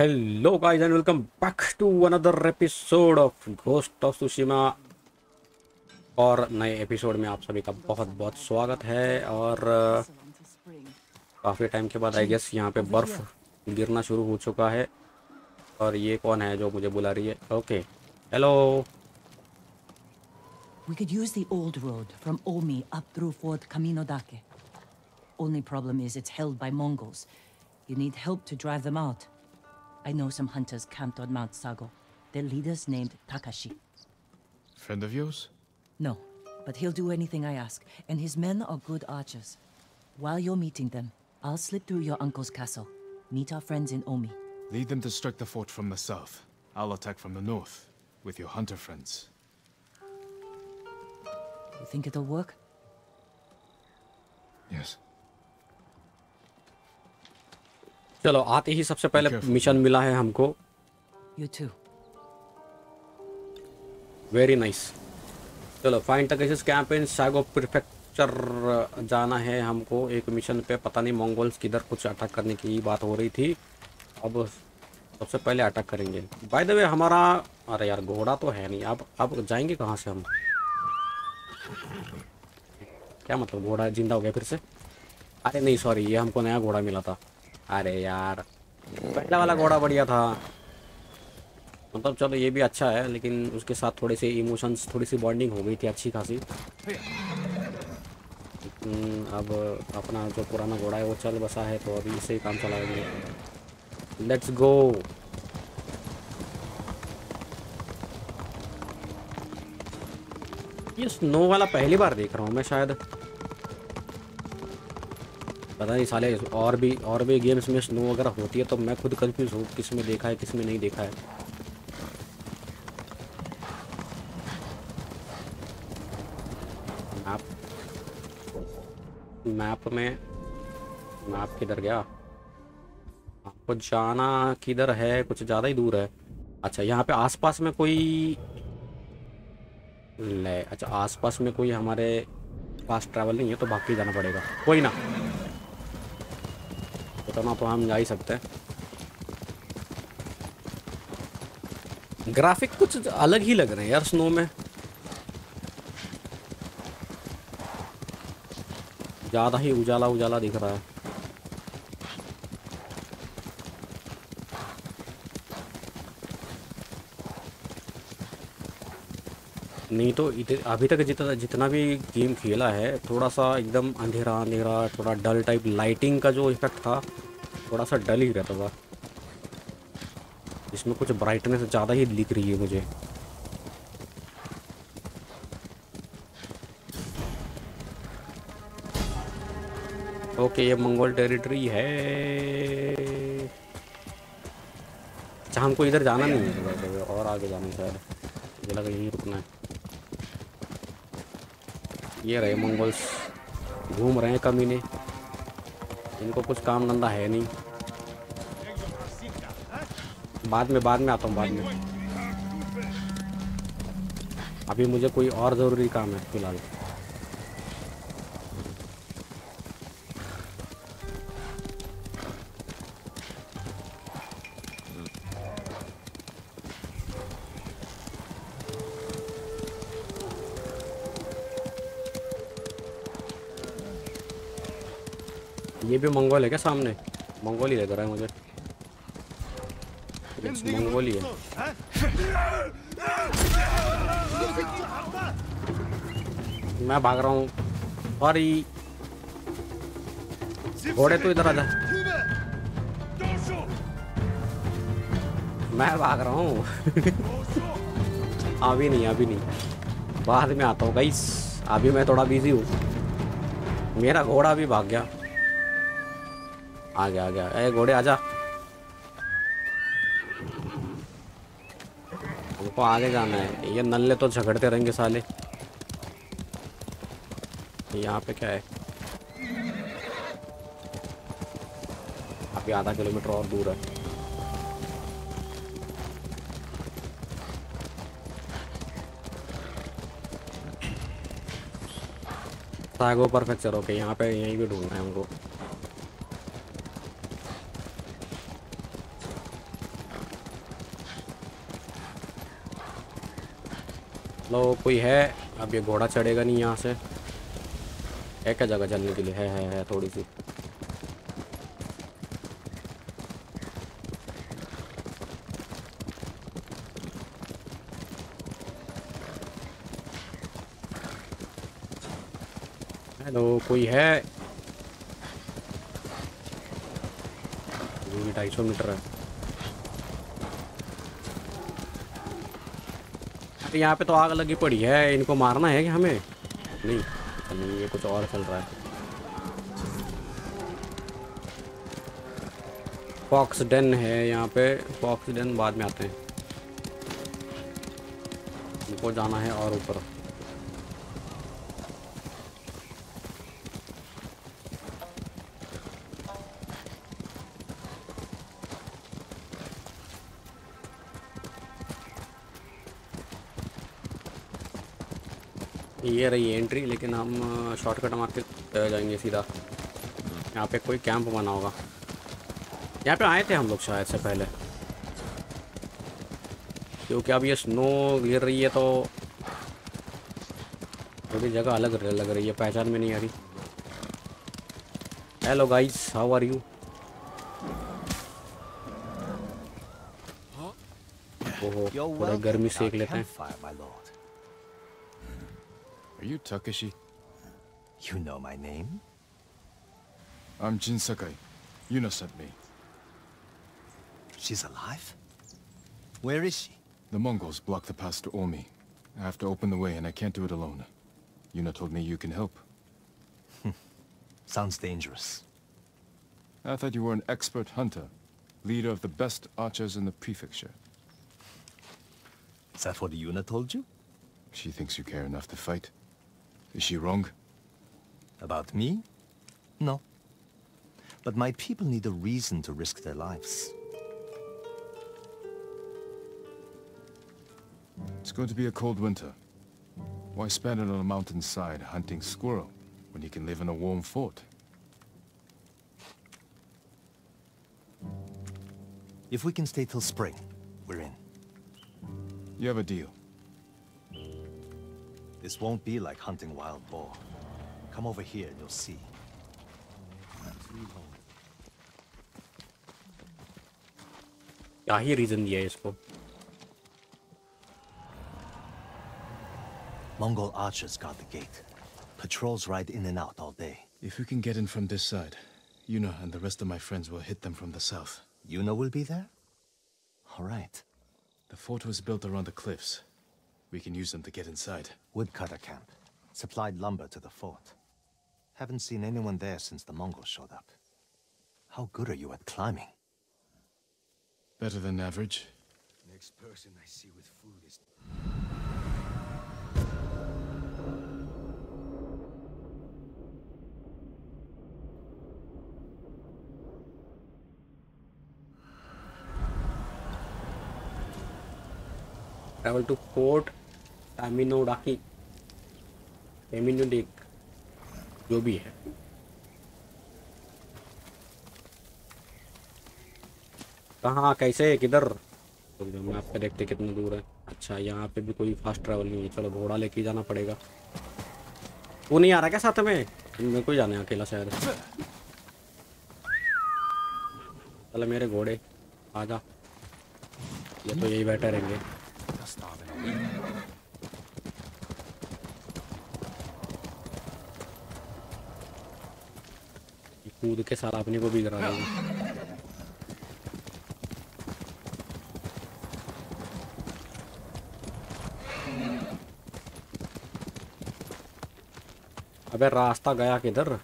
Hello guys and welcome back to another episode of ghost of Tsushima और नए episode में आप सभी का बहुत बहुत स्वागत है और काफ़ी टाइम के बाद आई गेस यहाँ पे बर्फ़ गिरना शुरू हो चुका है और ये कौन है जो मुझे बुला रही है okay hello We could use the old road from Omi up through Fort Camino Dake. Only problem is it's held by Mongols. You need help to drive them out. I know some hunters camped on Mount Sago. Their leader's named Takashi. Friend of yours? No, but he'll do anything I ask, and his men are good archers. While you're meeting them, I'll slip through your uncle's castle. Meet our friends in Omi. Lead them to strike the fort from the south. I'll attack from the north, with your hunter friends. You think it'll work? Yes. चलो आते ही सबसे पहले mission मिला है हमको। Very nice nice. चलो fine टकेसिस camp in Sago prefecture जाना है हमको। एक मिशन पे पता नहीं मंगोल्स किधर कुछ अटैक करने की बात हो रही थी। अब सबसे पहले अटैक करेंगे। बाय द वे हमारा अरे यार घोड़ा तो है नहीं। अब अब जाएँगे कहाँ से हम? क्या मतलब घोड़ा ज़िंदा हो गया फिर से? अरे नहीं सॉरी ये हमको नया घोड़ा मिला था। अरे यार। पहला वाला घोड़ा बढ़िया था। मतलब चलो ये भी अच्छा है लेकिन उसके साथ थोड़े से इमोशंस थोड़ी सी बॉन्डिंग हो गई थी अच्छी खासी। अब अपना जो पुराना घोड़ा है वो चल बसा है तो अभी इससे ही काम चलाएँगे। लेट्स गो ये स्नो वाला पहली बार देख रहा हूँ मैं शायद। पता नहीं साले, और भी और भी गेम्स में स्नो वगैरह होती है तो मैं खुद कंफ्यूज हूँ, किसमें देखा है, किसमें नहीं देखा है। मैप मैप में मैप किधर गया? आपको जाना किधर है, कुछ ज़्यादा ही दूर है। अच्छा यहाँ पे आसपास में कोई ले अच्छा आसपास में कोई हमारे पास ट्रैवल नहीं है तो बाकी जाना पड़ेगा। कोई ना। उतना तो हम जा ही सकते हैं। ग्राफिक कुछ अलग ही लग रहे हैं यार स्नो में। ज़्यादा ही उजाला उजाला दिख रहा है। नहीं तो अभी तक जितना जितना भी गेम खेला है, थोड़ा सा एकदम अंधेरा अंधेरा, थोड़ा डल टाइप लाइटिंग का जो इफ़ेक्ट था थोड़ा सा डल ही रहता था इसमें कुछ ब्राइटनेस ज़्यादा ही दिख रही है मुझे। ओके, ये मंगोल टेरिटरी है। अच्छा हमको इधर जाना नहीं है और आगे जाना है शायद। मुझे लगा यहीं रुकना है। ये रहे मंगोल्स। घूम रहे हैं कमीने। इनको कुछ काम धंधा है नहीं। बाद में बाद में आता हूँ, बाद में। अभी मुझे कोई और ज़रूरी काम है, फ़िलहाल। ये भी मंगोल है क्या सामने? मंगोल ही लग रहा है मुझे। It's मंगोल है। मैं भाग रहा हूँ। सॉरी घोड़े तो इधर आ जा। मैं भाग रहा हूँ। अभी नहीं अभी नहीं। बाद में आता हूँ गाइस अभी मैं थोड़ा बिज़ी हूँ। मेरा घोड़ा भी भाग गया। आ गया आ गया। ए, घोड़े आजा हमको आगे जाना है। ये नल्ले तो झगड़ते रहेंगे साले। यहाँ पे क्या है? अभी आधा किलोमीटर और दूर है। सागो परफेक्चर ओके यहाँ पे यहीं भी ढूंढना है हमको। लो, कोई है? अब ये घोड़ा चढ़ेगा नहीं यहाँ से। है क्या जगह चलने के लिए? है है है, थोड़ी सी। हेलो, कोई है? ढाई सौ मीटर है। अरे यहाँ पे तो आग लगी पड़ी है, इनको मारना है क्या हमें? नहीं अच्छा नहीं, ये कुछ और चल रहा है। फॉक्स डेन है यहाँ पे फॉक्स डेन बाद में आते हैं। इनको जाना है और ऊपर। ये है एंट्री लेकिन हम शॉर्टकट मार के जाएँगे सीधा। यहाँ पे कोई कैंप बना होगा। यहाँ पे आए थे हम लोग शायद से पहले। क्योंकि अब ये स्नो गिर रही है तो थोड़ी जगह अलग लग रही है पहचान में नहीं आ रही। Hello guys how are you ओहो थोड़ा गर्मी सेक लेते हैं। You Takeshi? You know my name? I'm Jin Sakai. Yuna sent me. She's alive? Where is she? The Mongols blocked the pass to Omi. I have to open the way and I can't do it alone. Yuna told me you can help. Sounds dangerous. I thought you were an expert hunter. Leader of the best archers in the prefecture. Is that what Yuna told you? She thinks you care enough to fight. Is she wrong? About me? No. But my people need a reason to risk their lives. It's going to be a cold winter. Why spend it on a mountainside hunting squirrel when you can live in a warm fort? If we can stay till spring, we're in. You have a deal. This won't be like hunting wild boar. Come over here and you'll see. Yeah, here is in the air. Mongol archers guard the gate. Patrols ride in and out all day. If we can get in from this side, Yuna and the rest of my friends will hit them from the south. Yuna will be there? All right. The fort was built around the cliffs. We can use them to get inside. Woodcutter camp. Supplied lumber to the fort. Haven't seen anyone there since the Mongols showed up. How good are you at climbing? Better than average. Next person I see with food is... travel to port Taminodaki Taminodic जो भी है। कहाँ कैसे किधर? जाओ, map पे देखते कितना दूर है। अच्छा यहाँ पे भी कोई फास्ट ट्रैवल नहीं है। चलो घोड़ा लेके जाना पड़ेगा। वो नहीं आ रहा क्या साथ में? मेरे को जाना है अकेला शायद। चलो मेरे घोड़े आजा ये तो यही बैठे रहेंगे ये कूद के सारा अपने को भी करा देंगे। अबे रास्ता गया किधर?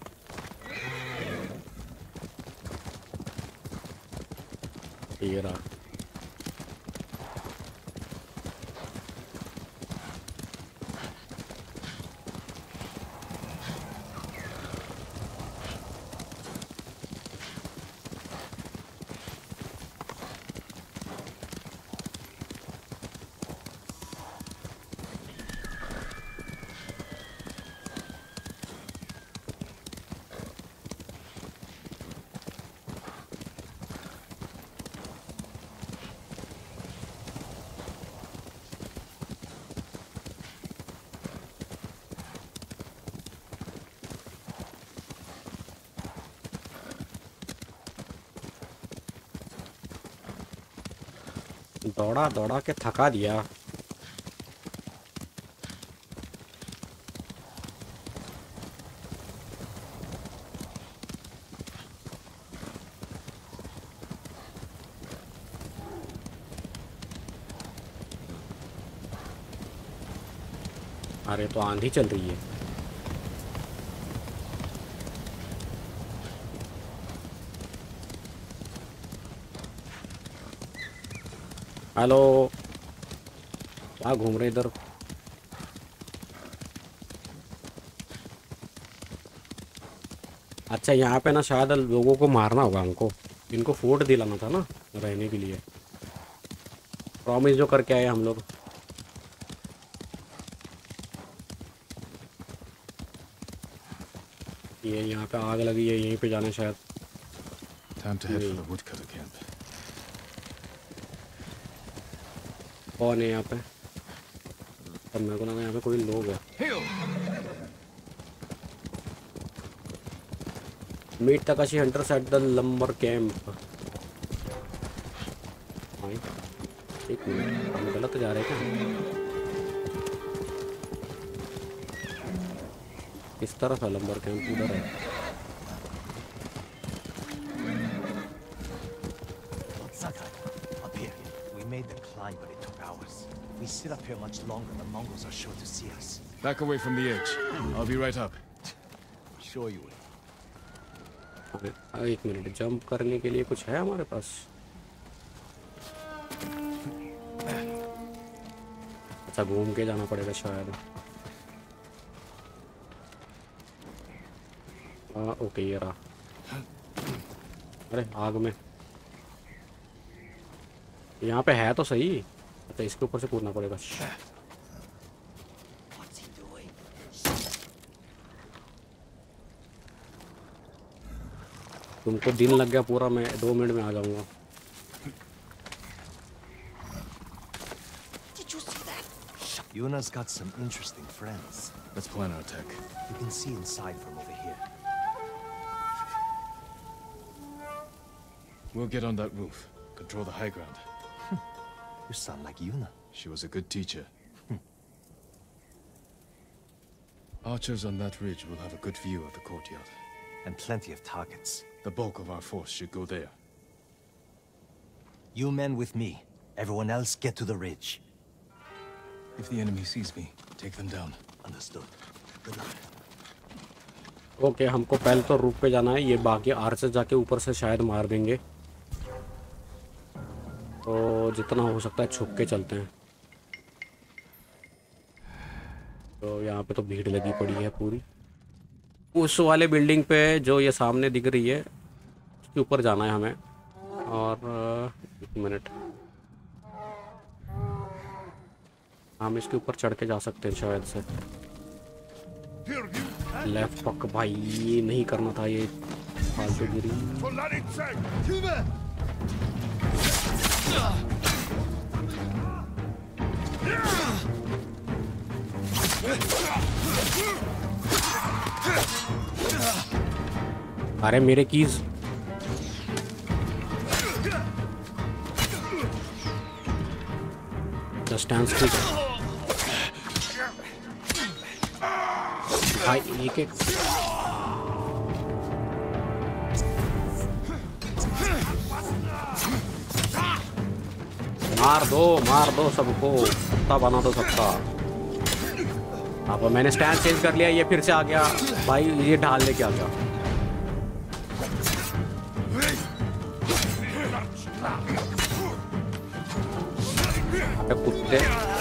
ये रहा। दौड़ा दौड़ा के थका दिया। अरे तो आंधी चल रही है। हेलो। क्या घूम रहे इधर? अच्छा यहाँ पे ना शायद लोगों को मारना होगा हमको। इनको फ़ूड दिलाना था ना रहने के लिए। प्रॉमिस जो करके आए हम लोग। ये यहाँ पे आग लगी है यहीं पे जाना शायद। Time to head for the woodcutter camp. कौन है यहाँ पे? अब मेरे को लगा यहाँ पे कोई लोग है। Meet Takashi hunters at the lumber camp. एक मिनट गलत जा रहे हैं क्या? किस तरफ़ है लंबर कैंप? उधर है। We sit up here much longer, the Mongols are sure to see us. Back away from the edge. I'll be right up. Sure you will. अरे, एक मिनट जंप करने के लिए कुछ है हमारे पास अच्छा घूम के जाना पड़ेगा शायद हाँ ओके ये रहा अरे आग में यहाँ पे है तो सही अच्छा इसके ऊपर से कूदना पड़ेगा What's he doing? तुमको दिन लग गया पूरा मैं दो मिनट में आ जाऊंगा Yuna's got some interesting friends. Let's plan our attack. You can see inside from over here. We'll get on that roof. Control the high ground. You sound like Yuna. She was a good teacher. Archers on that ridge will have a good view of the courtyard. And plenty of targets. The bulk of our force should go there. You men with me. Everyone else get to the ridge. If the enemy sees me, take them down. Understood. Good luck. Okay हमको पहले तो रूप पे जाना है ये बाकी Archer जाके ऊपर से शायद मार देंगे तो जितना हो सकता है छुप के चलते हैं। तो यहाँ पे तो भीड़ लगी पड़ी है पूरी। उस वाले बिल्डिंग पे जो ये सामने दिख रही है, उसके ऊपर जाना है हमें। और, एक मिनट। हम इसके ऊपर चढ़ के जा सकते हैं शायद से। लेफ़्ट पक भाई, ये नहीं करना था ये। फालतू गिरी। अरे मेरे कीज स्टैंड स्टिक भाई एक एक मार दो मार दो सबको। कुत्ता बना दो सबका। अब मैंने स्टैंड चेंज कर लिया, ये फिर से आ गया। भाई, ये ढाल लेके आ गया। कुत्ते।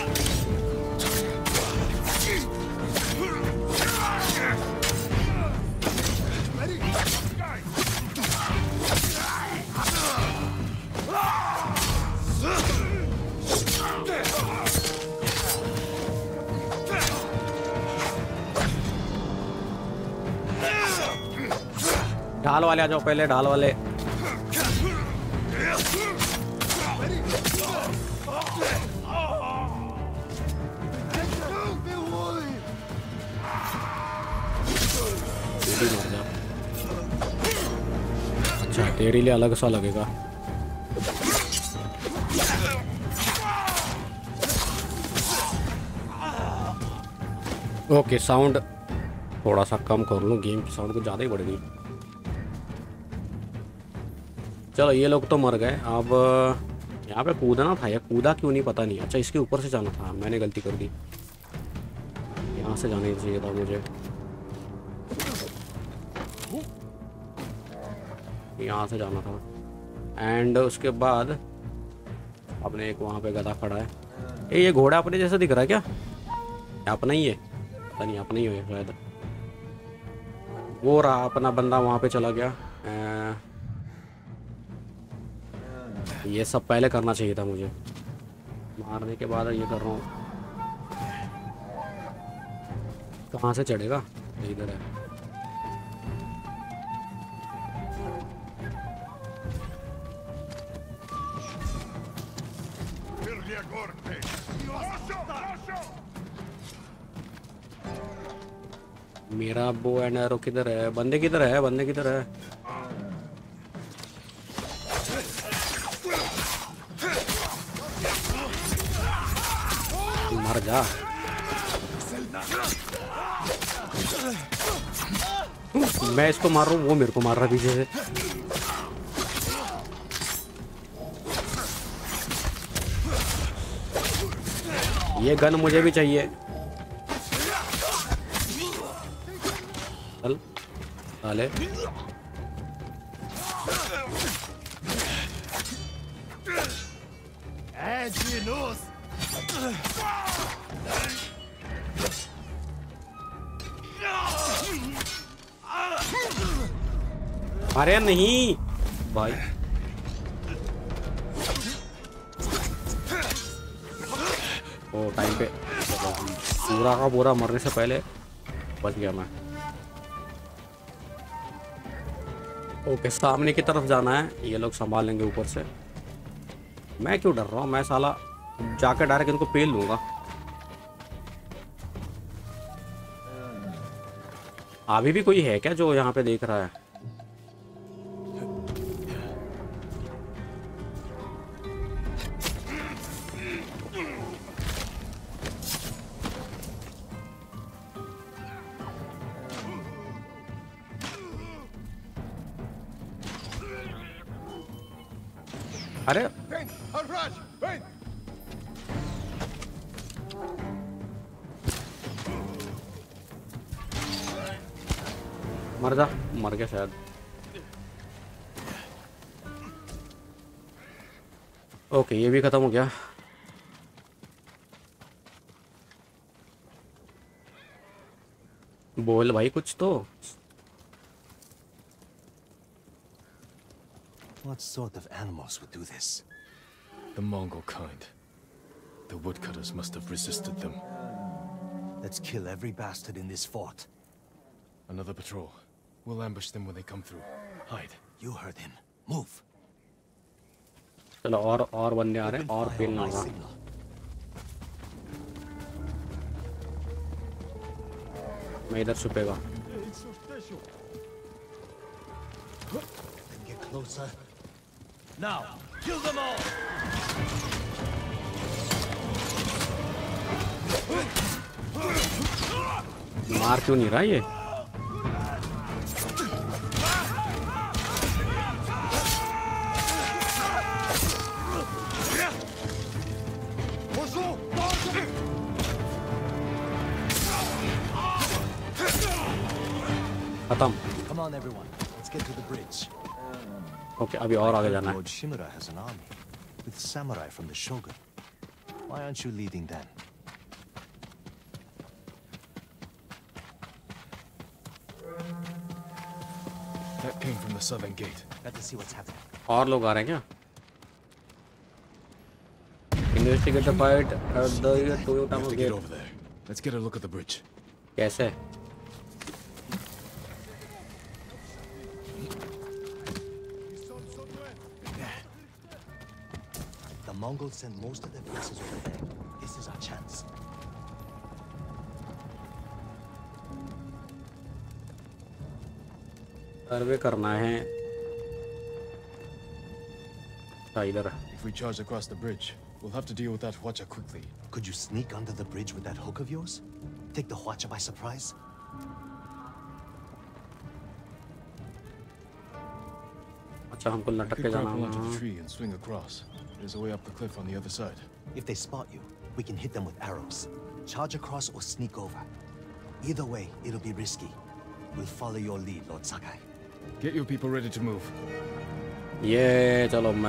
वाले आ जाओ पहले ढाल वाले। अच्छा तेरे लिए अलग सा लगेगा। ओके साउंड थोड़ा सा कम कर लूँ गेम साउंड को ज़्यादा ही बढ़ गई चलो, ये लोग तो मर गए। अब यहाँ पे कूदना था या कूदा क्यों नहीं, पता नहीं। अच्छा इसके ऊपर से जाना था। मैंने गलती कर दी। यहाँ से जाना चाहिए था मुझे। यहाँ से जाना था। एंड उसके बाद अपने एक वहाँ पे गधा खड़ा है। ए, ये घोड़ा अपने जैसा दिख रहा है क्या? अपना ही है। पता नहीं अपना ही हो शायद। वो रहा, अपना बंदा वहाँ पे चला गया। ये सब पहले करना चाहिए था मुझे। मारने के बाद ये कर रहा हूँ। कहाँ से चढ़ेगा? इधर है। मेरा बो एंड एरो किधर है? बंदे किधर है? बंदे किधर है? जा। मैं इसको मार रहा हूँ, वो मेरे को मार रहा पीछे से। ये गन मुझे भी चाहिए। चल अरे नहीं। भाई। ओ टाइम पे। पूरा का पूरा मरने से पहले बच गया मैं। ओके, सामने की तरफ़ जाना है। ये लोग संभाल लेंगे ऊपर से। मैं क्यों डर रहा हूँ? मैं साला जाकर डायरेक्ट इनको पेल लूँगा अभी भी कोई है क्या जो यहाँ पे देख रहा है? जा मर गया शायद ओके ये भी खत्म हो गया बोल भाई कुछ तो What sort of animals would do this? The Mongol kind. The woodcutters must have resisted them. Let's kill every bastard in this fort. Another patrol. We'll ambush them when they come through. Hide. You heard him. Move. चलो और और बंदे आ रहे हैं और Fire पेलना on my होगा signal. मैं इधर छुपेगा Then get closer. Now, kill them all! मार क्यों नहीं रहा ये खत्म Come on, everyone. Let's get to the bridge. Okay अभी और आगे जाना है Lord Shimura has an army with samurai from the Shogun. Why aren't you leading then? That came from the southern gate. Better see what's happening. और लोग आ रहे हैं क्या investigate the fight at the Toyota We have to get get over there. Let's get a look at the bridge. कैसे Mongols send most of their forces over there. This is our chance. सर्वे करना है अच्छा इधर If we charge across the bridge, we'll have to deal with that Hwacha quickly. Could you sneak under the bridge with that hook of yours? Take the Huacha by surprise? अच्छा हमको I लटक could के जाना grapple होगा onto the हाँ। there's a way up the cliff on the other side. If they spot you, we can hit them with arrows. Charge across or sneak over. Either way, it'll be risky. We'll follow your lead, Lord Sakai. Get your people ready to move. Yeah, tell them.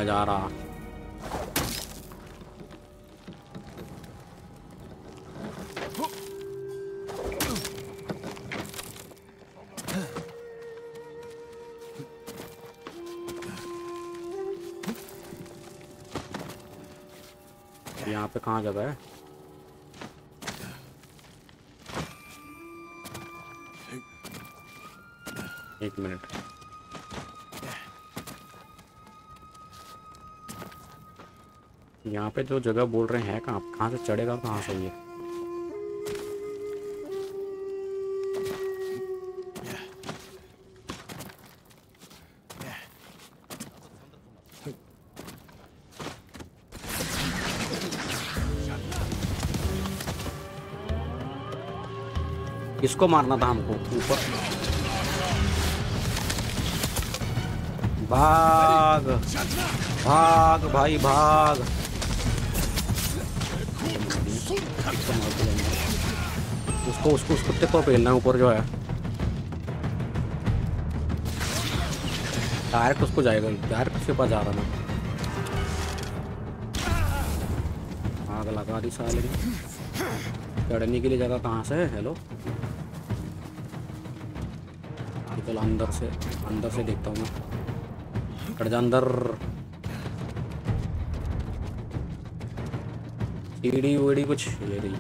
कहाँ जगह है? एक minute. यहाँ पे जो जगह बोल रहे हैं, कहाँ कहाँ से चढ़ेगा कहाँ से ये? किसको मारना था हमको ऊपर। भाग भाग भाई, भाग। उसको उसको, उस कुत्ते को पेलना है ऊपर जो है। डायरेक्ट उसको जाएगा डायरेक्ट उसके पास जा रहा मैं। आग लगा दी साले चढ़ने के लिए जगह कहाँ से? है हेलो चलो अंदर से अंदर से देखता हूँ मैं। कट जा अंदर। सीढ़ी वीढ़ी कुछ ये रही।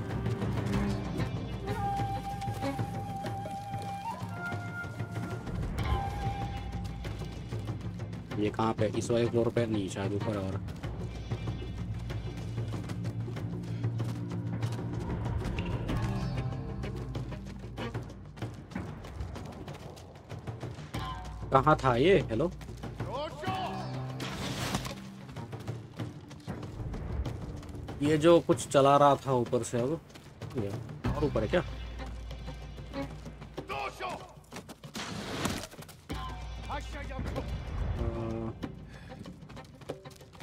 ये कहाँ पे? इस वाले फ्लोर पे नहीं शायद ऊपर और। कहाँ था ये? हेलो ये जो कुछ चला रहा था ऊपर से अब और ऊपर है क्या?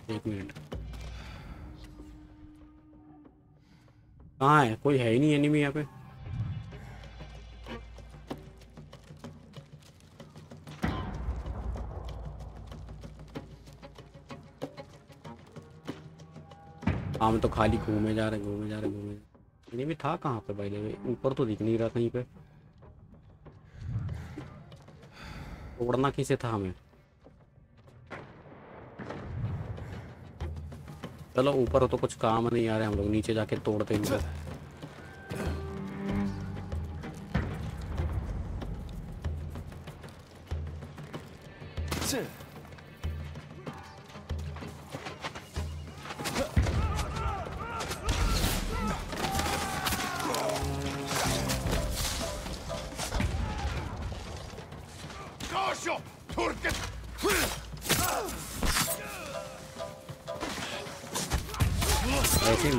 एक मिनट। कहाँ है? कोई है ही नहीं एनिमी यहाँ पे। हम तो खाली घूमे जा रहे, घूमे जा रहे, घूमे नहीं भी था कहाँ पे भाई? ऊपर तो दिख नहीं रहा कहीं पे। उड़ना किसे था हमें? चलो, ऊपर तो कुछ काम नहीं आ रहे, हम लोग नीचे जाके तोड़ते हैं।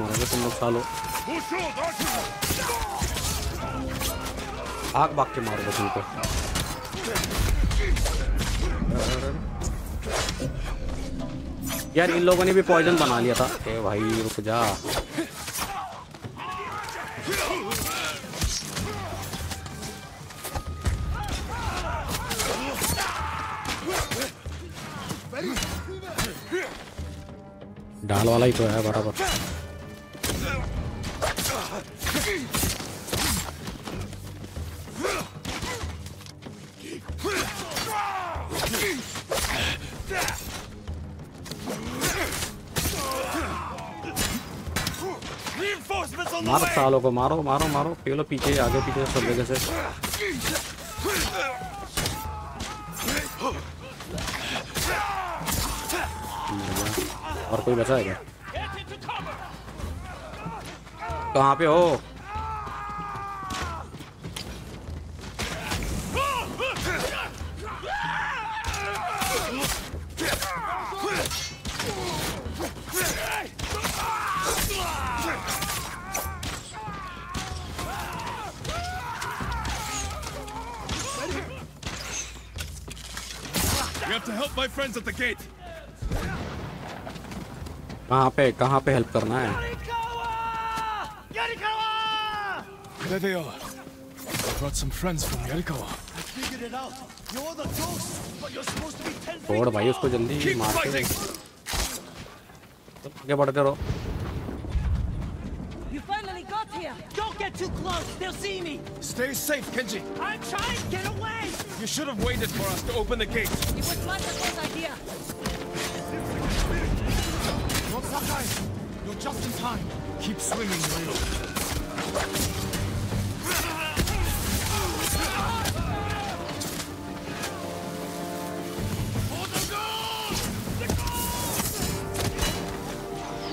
मारोगे तुम लोग सालो। भाग भाग के मारोगे तुमको। यार, इन लोगों ने भी पॉइजन बना लिया था। ए भाई, रुक जा। डाल वाला ही तो है, बराबर। सालों को मारो मारो मारो। पेलो पीछे, आगे पीछे, सब जगह से। और कोई बचाएगा कहाँ पे हो? To help my friends at the gate. कहाँ पे कहाँ पे हेल्प करना है There they are. I brought some friends from Yarikawa. Figured it out. You're the ghost, but you're supposed to be ten छोड़ भाई उसको जल्दी Keep मार के fighting. आगे बढ़ते रहो get too close, they'll see me! Stay safe, Kenji. I'm trying to get away! You should have waited for us to open the gate. It was Matsuko's idea! Lord Sakai, you're just in time. Keep swinging, Ryo.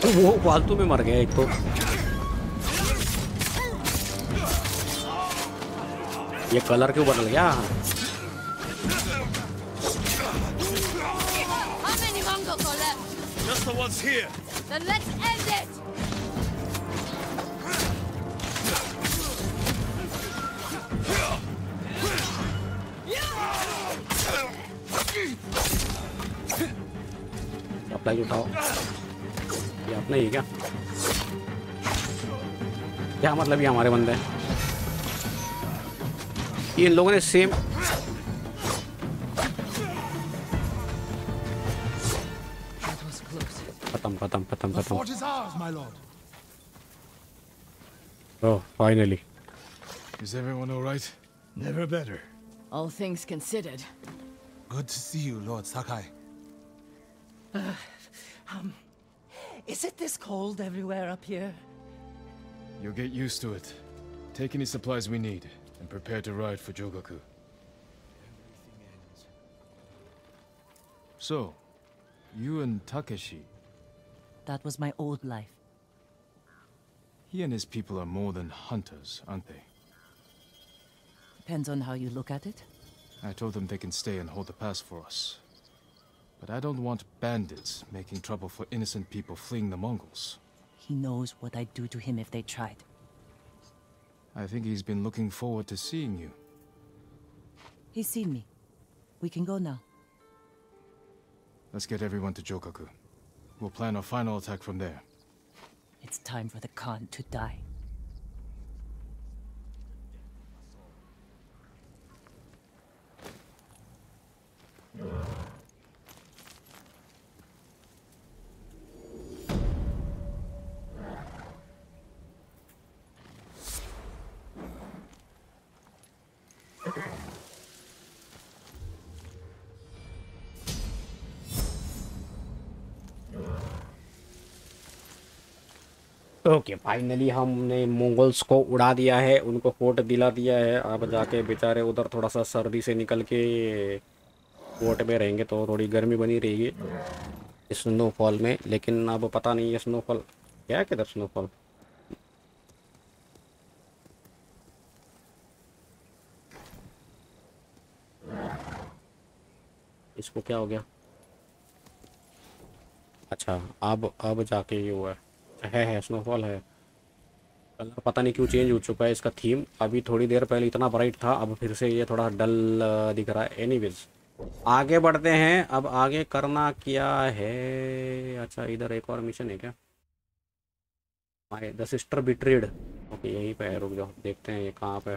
वो फालतू में मर गया एक तो ये colour क्यों ऊपर लग गया उठाओ ये अपने क्या? क्या मतलब ये हमारे बंदे? हैं ये इन लोगों ने सेम That was close. खत्म खत्म खत्म The खत्म fort is ours, my lord. Oh finally Is everyone all right? Never better. All things considered. Good to see you, Lord Sakai. Is it this cold everywhere up here? You'll get used to it. Take any supplies we need, and prepare to ride for Jogaku. So, you and Takeshi, That was my old life. he and his people are more than hunters, aren't they? Depends on how you look at it. I told them they can stay and hold the pass for us. But I don't want bandits making trouble for innocent people fleeing the Mongols. He knows what I'd do to him if they tried. I think he's been looking forward to seeing you. He's seen me. We can go now. Let's get everyone to Jokaku. We'll plan our final attack from there. It's time for the Khan to die. Okay finally हमने Mongols को उड़ा दिया है, उनको fort दिला दिया है। अब जाके बेचारे उधर थोड़ा सा सर्दी से निकल के फोर्ट में रहेंगे तो थोड़ी गर्मी बनी रहेगी स्नोफॉल में। लेकिन अब पता नहीं है स्नोफॉल क्या किधर स्नोफॉल इसको क्या हो गया? अच्छा अब अब जाके ये हुआ है। है है स्नोफॉल है। कलर पता नहीं क्यों चेंज हो चुका है इसका थीम अभी थोड़ी देर पहले इतना ब्राइट था, अब फिर से ये थोड़ा डल दिख रहा है। एनीवेज आगे बढ़ते हैं। अब आगे करना क्या है? अच्छा इधर एक और मिशन है क्या? My the sister betrayed okay यहीं पे है, रुक जाओ, देखते हैं ये कहाँ पे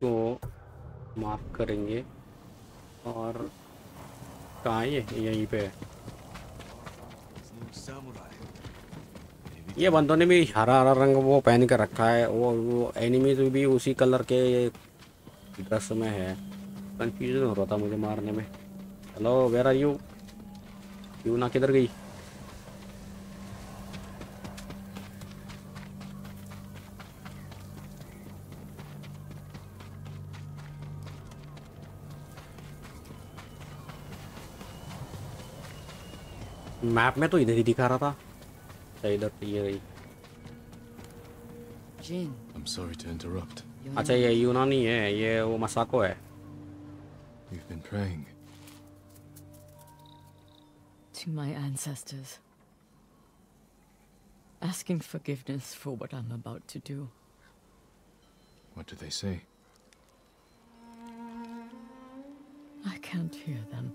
तो माफ़ करेंगे। और कहाँ ये? यहीं पे ये बंदों ने भी हरा हरा रंग वो पहन कर रखा है। वो वो एनिमी भी उसी कलर के ड्रेस में है। कंफ्यूजन हो रहा था मुझे मारने में। Hello where are you you ना किधर गई? मैप में तो इधर ही दिखा रहा था अच्छा इधर ये रही Jin, I'm sorry to interrupt. you're अच्छा ये यूनानी है ये वो मसाको है We've been praying. to my ancestors. Asking forgiveness for what I'm about to do. What do they say? I can't hear them.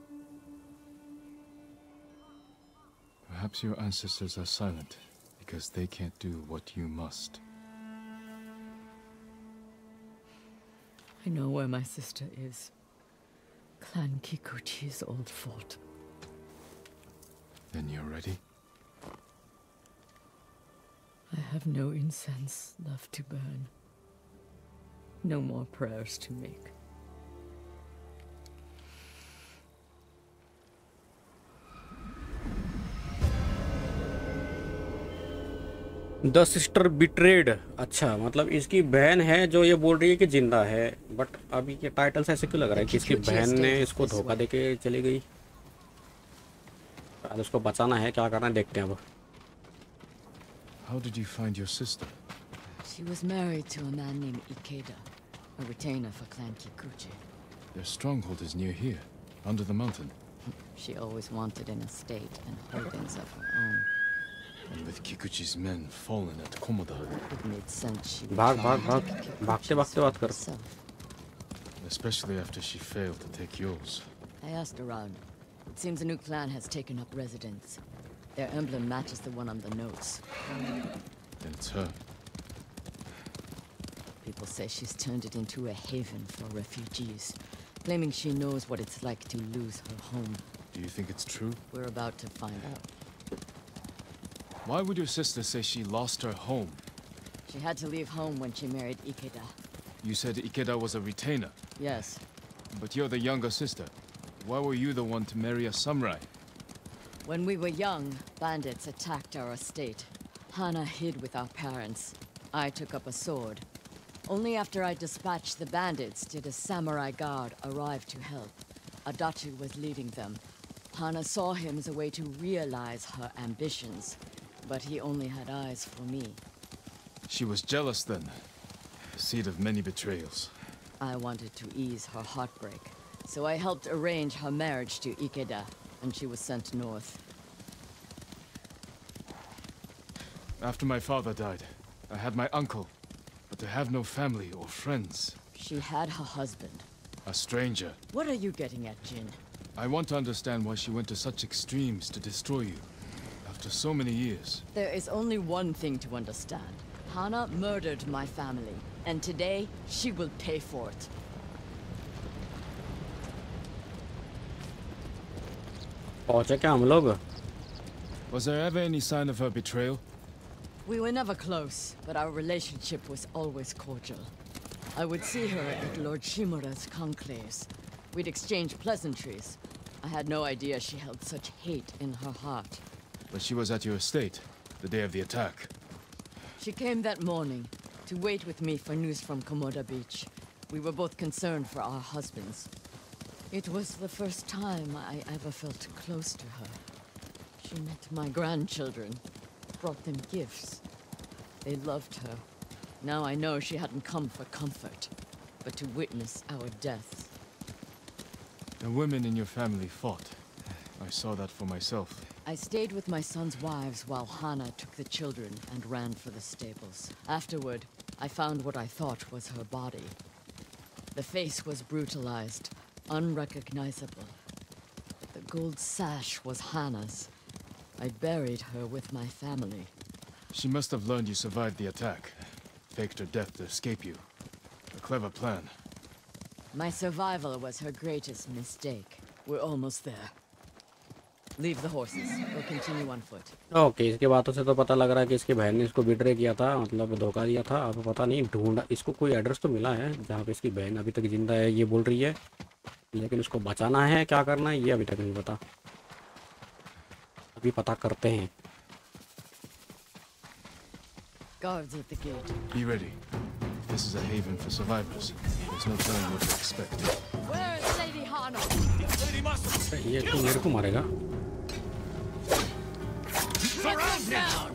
Perhaps your ancestors are silent because they can't do what you must. I know where my sister is. Clan Kikuchi's old fort. Then you're ready? I have no incense left to burn. No more prayers to make. The sister betrayed अच्छा मतलब इसकी बहन है जो ये बोल रही है कि ज़िंदा है बट अभी के टाइटल से ऐसे क्यों लग रहा है कि इसकी बहन ने इसको धोखा दे के चली गई आज उसको बचाना है क्या करना है देखते हैं अब How did you find your sister? She was married to a man named Ikeda, a retainer for Clan Kikuchi. Their stronghold is near here, under the mountain. She always wanted an estate and holdings of her own. with Kikuchi's men fallen at Komoda. It made sense she bhag, bhag, bhag. Especially after she failed to take yours. I asked around. It seems a new clan has taken up residence. Their emblem matches the one on the notes. Then it's her. People say she's turned it into a haven for refugees, claiming she knows what it's like to lose her home. Do you think it's true? We're about to find out. Why would your sister say she lost her home? She had to leave home when she married Ikeda. You said Ikeda was a retainer, Yes, but you're the younger sister. Why were you the one to marry a samurai? when we were young, bandits attacked our estate. Hana hid with our parents. I took up a sword. Only after I dispatched the bandits did a samurai guard arrive to help. Adachi was leading them. Hana saw him as a way to realize her ambitions, but he only had eyes for me. She was jealous then. The seed of many betrayals. I wanted to ease her heartbreak, so I helped arrange her marriage to Ikeda, and she was sent north. After my father died, I had my uncle. But to have no family or friends, She had her husband. a stranger, What are you getting at, Jin? I want to understand why she went to such extremes to destroy you. After so many years. There is only one thing to understand. Hana murdered my family, and today she will pay for it. पहुंचे क्या हम लोग Was there ever any sign of her betrayal? We were never close, but our relationship was always cordial. I would see her at Lord Shimura's conclaves. We'd exchange pleasantries. I had no idea she held such hate in her heart. But she was at your estate, the day of the attack. She came that morning to wait with me for news from Komoda Beach. We were both concerned for our husbands. It was the first time I ever felt close to her. She met my grandchildren, brought them gifts. They loved her. Now I know she hadn't come for comfort, but to witness our deaths. The women in your family fought. I saw that for myself. I stayed with my son's wives while Hana took the children and ran for the stables. Afterward, I found what I thought was her body. The face was brutalized, unrecognizable. The gold sash was Hana's. I buried her with my family. She must have learned you survived the attack. Faked her death to escape you. A clever plan. My survival was her greatest mistake. We're almost there. Leave the horses. We'll continue on foot. Okay इसकी बातों से तो पता लग रहा है कि इसकी बहन ने इसको बिट्रे किया था मतलब धोखा दिया था अब पता नहीं ढूंढा इसको कोई एड्रेस तो मिला है जहाँ पे इसकी बहन अभी तक ज़िंदा है ये बोल रही है लेकिन उसको बचाना है क्या करना है ये अभी तक नहीं पता अभी पता करते हैं Guards at the gate. Be ready. This is a haven for survivors. There's no telling what to expect. Where Lady Hana? अरे ये तो मेरे को मारेगा down!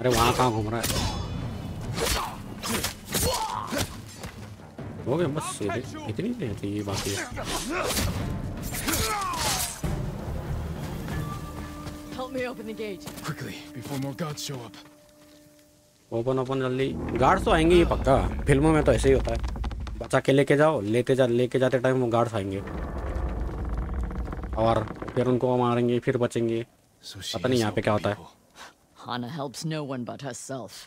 अरे वहाँ कहाँ घूम रहा है हो गया बस इतनी नहीं थी ये बाकी है Help me open the gate. Quickly, before more gods show up. Open open जल्दी गार्ड्स तो आएँगे ही पक्का फ़िल्मों में तो ऐसे ही होता है बचा के लेके जाओ लेते जा लेके जाते टाइम वो गार्ड्स आएँगे और फिर उनको मारेंगे फिर बचेंगे पता नहीं यहाँ पे क्या होता है. Hana helps no one but herself.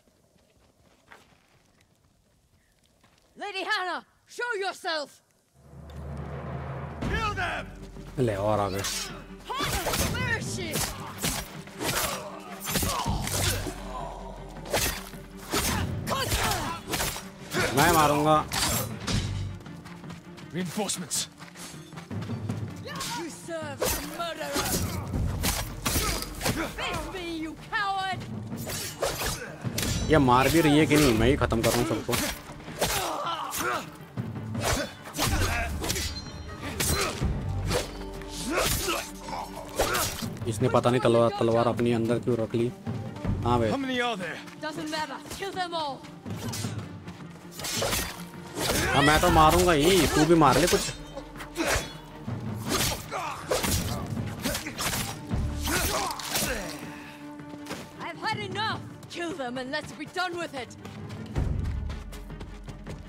Lady Hannah, show yourself! Kill ले और आ गए Hannah, where is she? मैं मारूँगा Reinforcements. You serve a murderer! Face me, you coward! ये मार भी रही है कि नहीं? मैं ही खत्म कर रहा हूँ सबको। इसने पता नहीं तलवार तलवार अपनी अंदर क्यों रख ली? हाँ भाई। अब मैं तो मारूँगा ही। तू भी मार ले कुछ।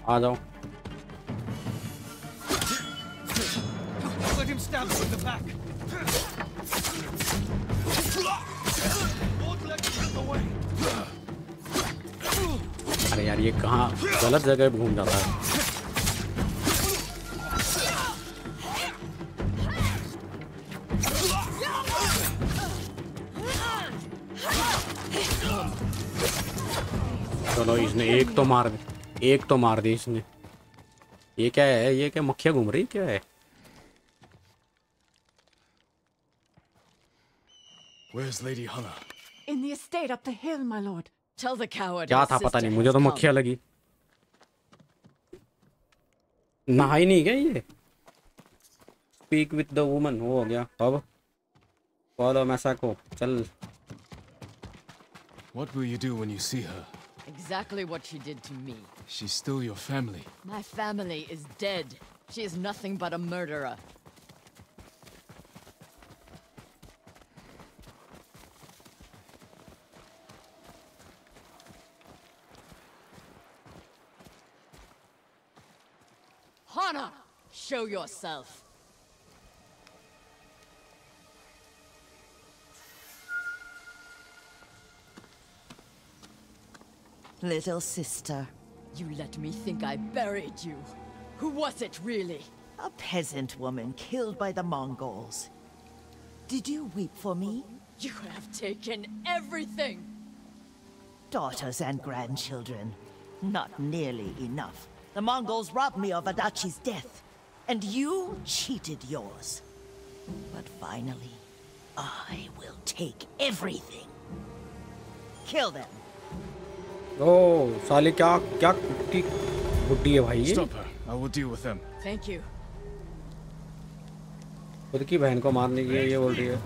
आ जाओ। अरे यार ये कहा गलत जगह घूम जाता है चलो इसने एक तो मार एक तो मार दी इसने ये क्या है ये क्या मक्खिया घूम रही क्या है Where's Lady Hannah? In the estate up the hill, my lord. Tell the coward. क्या था पता नहीं मुझे तो. मक्खिया लगी नहाई नहीं क्या ये स्पीक विद द वुमन वो हो गया अब फॉलो मैसा को चल What will you do when you see her? Exactly what she did to me. She's still your family. My family is dead. She is nothing but a murderer. Hana, show yourself. Little sister, You let me think I buried you. Who was it, really? a peasant woman killed by the Mongols. Did you weep for me? You have taken everything! Daughters and grandchildren. Not nearly enough. The Mongols robbed me of Adachi's death, and you cheated yours. But finally, I will take everything. Kill them. ओ साले क्या क्या कुट्टी बुड्ढी है भाई thank you खुद की बहन को मारने के लिए ये बोल रही है।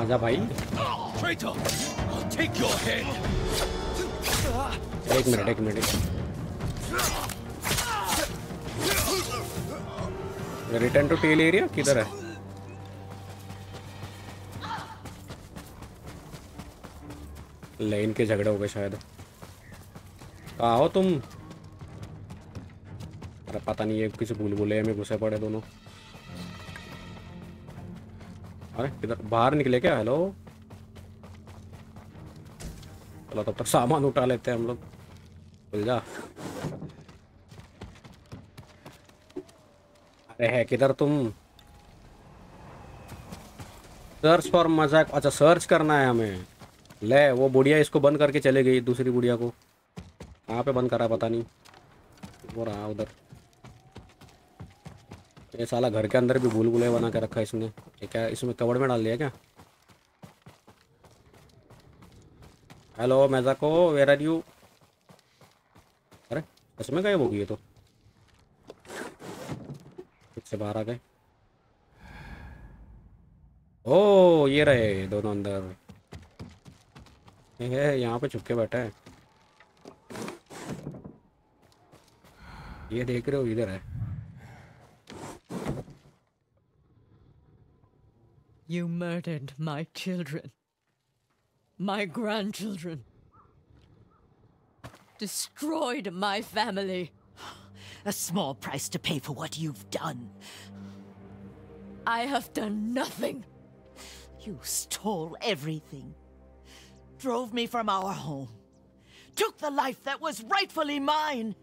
आजा भाई। एक मिनट एक minute. Return to tale area किधर है? लाइन के झगड़े हो गए शायद। कहाँ हो तुम? अरे पता नहीं, ये किसी भूल भूले में घुसे पड़े दोनों। अरे, किधर बाहर निकले क्या? हेलो चलो, तब तक सामान उठा लेते हैं हम लोग। खुल जा। अरे है, किधर तुम? सर्च फॉर मज़ाक। अच्छा सर्च करना है हमें। ले, वो बुढ़िया इसको बंद करके चले गई, दूसरी बुढ़िया को। कहाँ पे बंद करा, पता नहीं। वो रहा उधर। ये साला घर के अंदर भी भूल भूले बना के रखा इसने। ये क्या, इसमें कवर में डाल दिया क्या? Hello Masako where are you अरे इसमें में गायब हो ये तो। से बाहर आ गए ओ ये रहे दोनों अंदर है यहाँ पे छुपके बैठा है ये देख रहे हो इधर है You murdered my children. My grandchildren. Destroyed my family. A small price to pay for what you've done. I have done nothing. You stole everything. Drove me from our home. Took the life that was rightfully mine.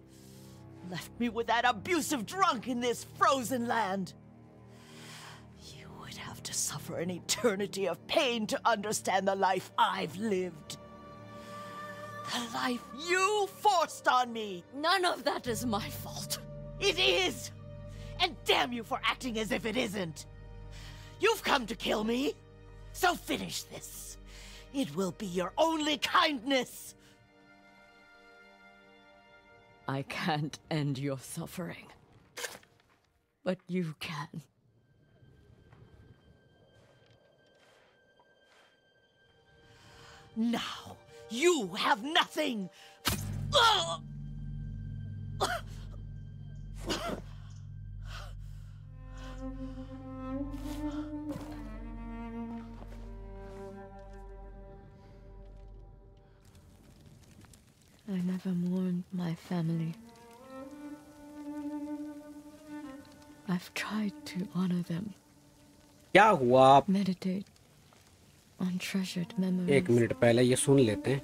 Left me with that abusive drunk in this frozen land. You would have to suffer an eternity of pain to understand the life I've lived. The life you forced on me. None of that is my fault. It is! And damn you for acting as if it isn't! You've come to kill me, so finish this. It will be your only kindness. I can't end your suffering. But you can. Now, you have nothing! I never mourned my family. I've tried to honor them, क्या हुआ आप meditate on treasured एक memories, minute पहले ये सुन लेते हैं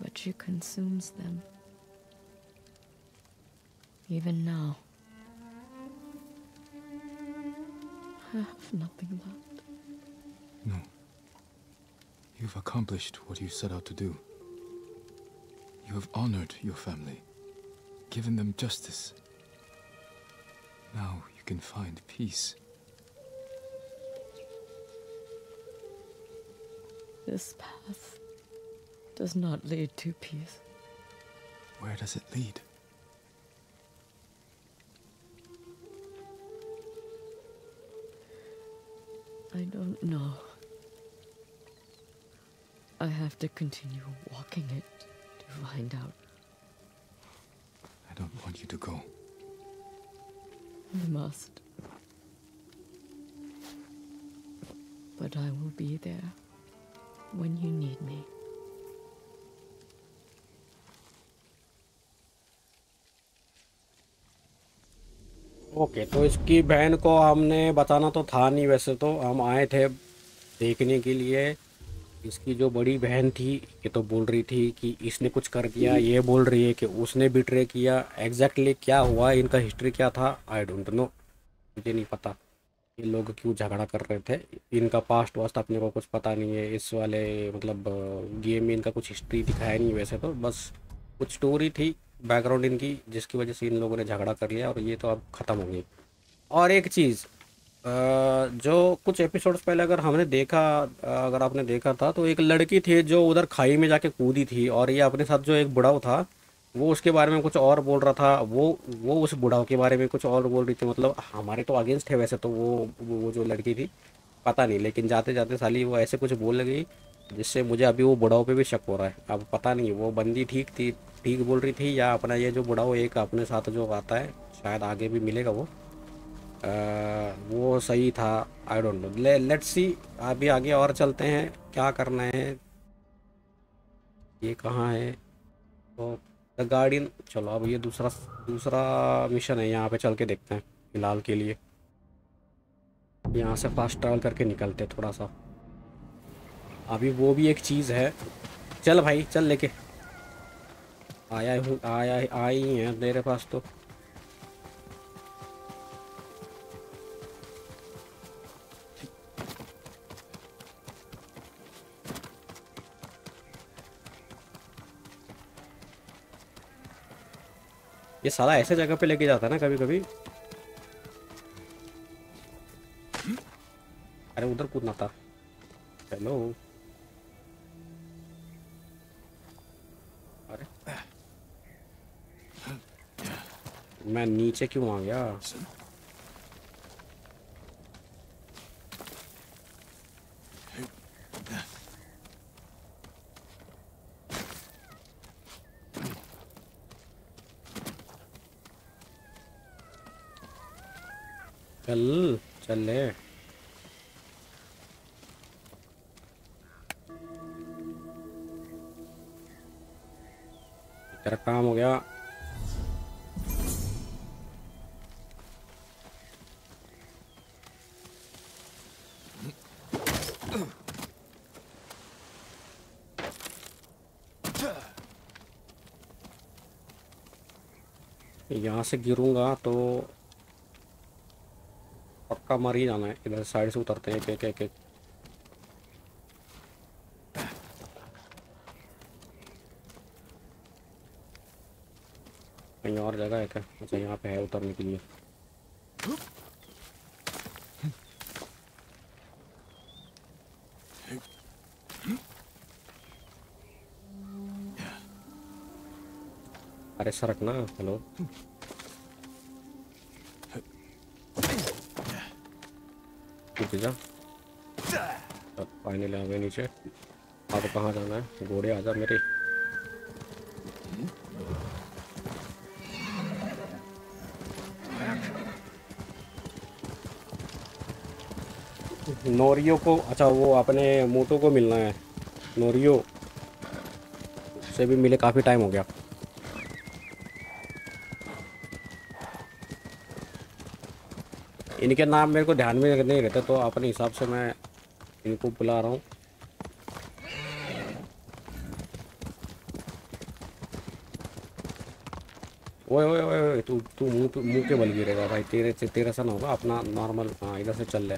but she consumes them. Even now, I have nothing left. No. You've accomplished what you set out to do. You have honored your family, given them justice. Now you can find peace. This path does not lead to peace. Where does it lead? I don't know. I have to continue walking it to find out. I don't want you to go. I must. But I will be there when you need me. Okay तो इसकी बहन को हमने बताना तो था नहीं वैसे तो। हम आए थे देखने के लिए। इसकी जो बड़ी बहन थी, ये तो बोल रही थी कि इसने कुछ कर दिया ये बोल रही है कि उसने बिट्रे किया। एग्जैक्टली क्या हुआ, इनका हिस्ट्री क्या था? आई डोंट नो मुझे नहीं पता ये लोग क्यों झगड़ा कर रहे थे। इनका पास्ट वास्ट अपने को कुछ पता नहीं है। इस वाले मतलब गेम में इनका कुछ हिस्ट्री दिखाया नहीं वैसे तो। बस कुछ स्टोरी थी। बैकग्राउंड इनकी, जिसकी वजह से इन लोगों ने झगड़ा कर लिया और ये तो अब ख़त्म हो गई और एक चीज़ जो कुछ एपिसोड्स पहले अगर हमने देखा अगर आपने देखा था तो एक लड़की थी जो उधर खाई में जाके कूदी थी और ये अपने साथ जो एक बुढ़ाव था, वो उसके बारे में कुछ और बोल रहा था, वो वो उस बुढ़ाव के बारे में कुछ और बोल रही थी मतलब हमारे तो अगेंस्ट है वैसे तो वो वो जो लड़की थी, पता नहीं, लेकिन जाते जाते साली वो ऐसे कुछ बोल गई जिससे मुझे अभी वो बुढ़ाव पे भी शक हो रहा है। अब पता नहीं, वो बंदी ठीक थी ठीक बोल रही थी या अपना ये जो बुढ़ाओ एक अपने साथ जो आता है शायद आगे भी मिलेगा वो। आ, वो सही था आई डोंट नो ले लेट्स सी अभी आगे और चलते हैं क्या करना है? ये कहाँ है? तो द गार्डियन चलो अब ये दूसरा दूसरा मिशन है यहाँ पे चल के देखते हैं फ़िलहाल के लिए। यहाँ से फास्ट ट्रैवल करके निकलते थोड़ा सा। अभी वो भी एक चीज़ है। चल भाई चल लेके। आया हूँ आया आई है मेरे पास तो। ये साला ऐसे जगह पे लेके जाता है ना कभी कभी अरे उधर कूदना था। हेलो मैं नीचे क्यों आ गया? चल चल ले। तेरा काम हो गया। यहाँ से गिरूँगा तो पक्का मर ही जाना है। इधर साइड से उतरते हैं, एक एक एक। कहीं और जगह है क्या? अच्छा यहाँ पे है उतरने के लिए अरे सरक ना हेलो जा फाइनली आ गए नीचे। अब कहाँ जाना है? घोड़े, आ आजा मेरे। नोरियो को अच्छा वो अपने मोटो को मिलना है। नोरियो से भी मिले, काफ़ी टाइम हो गया। इनके नाम मेरे को ध्यान में नहीं रहते तो अपने हिसाब से मैं इनको बुला रहा हूँ। ओए ओए ओए तू तू मुँह मुँह के बल गिरेगा भाई, तेरे से, तेरा सा ना होगा, अपना नॉर्मल हाँ इधर से चल ले।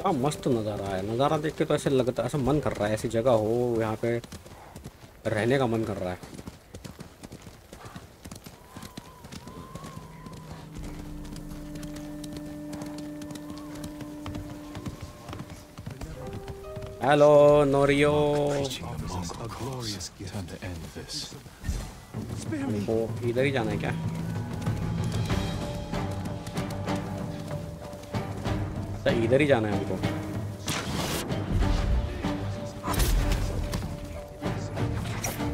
क्या मस्त नज़ारा है। नज़ारा देख के तो ऐसे लगता है ऐसा मन कर रहा है ऐसी जगह हो यहाँ पे रहने का मन कर रहा है। Hello Norio. इधर ही जाना है क्या? अच्छा इधर ही जाना है हमको।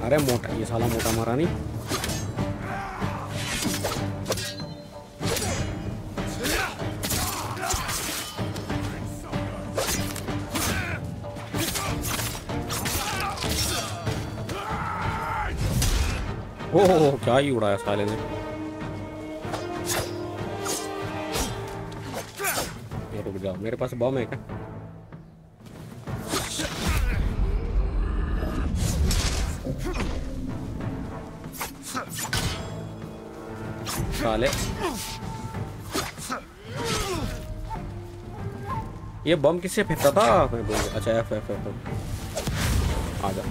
अरे मोटा, ये साला मोटा मारा नहीं। ओह, क्या ही उड़ाया साले ने। मेरे पास बम है क्या? साले ये बम किससे फेंकता था? मैं बोल। अच्छा एफ़ एफ़ एफ़ आ जा।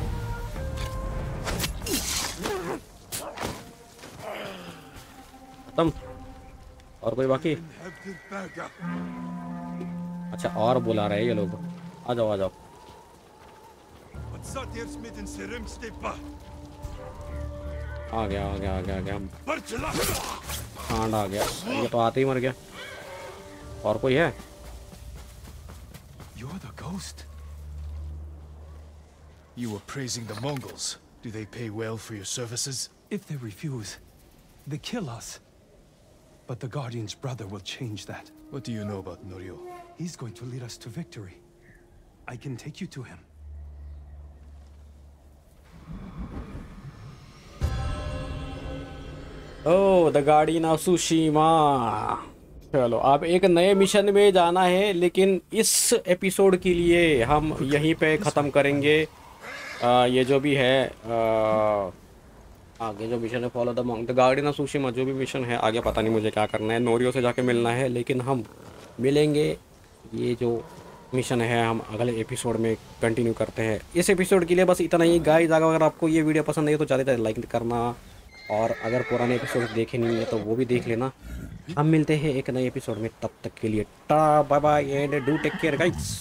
खत्म। और कोई बाकी? अच्छा और बुला रहे हैं ये लोग आ जाओ आ जाओ Wat zat eerst met een serumstippa? आ गया आ गया आ गया आ गया Bartjela! कांड आ गया ये तो आते ही मर गया और कोई है You're the ghost. You were praising the Mongols. Do they pay well for your services? If they refuse, they kill us. But the Guardian's brother will change that. What do you know about Norio? He's going to lead us to victory. I can take you to him. Oh the guardian of Tsushima चलो अब एक नए mission में जाना है लेकिन इस episode के लिए हम यहीं पे ख़त्म करेंगे आ, ये जो भी है आ, आगे जो मिशन है follow the Mong the guardian of Tsushima जो भी मिशन है आगे पता नहीं मुझे क्या करना है नोरियो से जाके मिलना है लेकिन हम मिलेंगे ये जो मिशन है, हम अगले एपिसोड में कंटिन्यू करते हैं। इस एपिसोड के लिए बस इतना ही। गाइस अगर आपको ये वीडियो पसंद आई तो ज़्यादा लाइक करना। और अगर पुराने एपिसोड देखे नहीं है तो वो भी देख लेना। हम मिलते हैं एक नए एपिसोड में। तब तक के लिए, ta bye bye and do take care guys